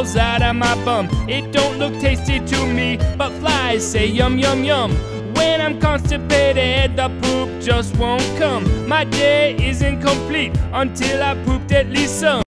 falls out of my bum. It don't look tasty to me, but flies say yum yum yum. When I'm constipated, the poop just won't come. My day isn't complete until I pooped at least some.